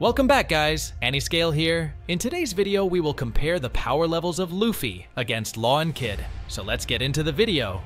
Welcome back guys, AniScale here. In today's video we will compare the power levels of Luffy against Law and Kid. So let's get into the video.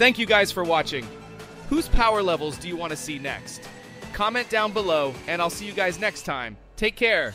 Thank you guys for watching. Whose power levels do you want to see next? Comment down below, and I'll see you guys next time. Take care.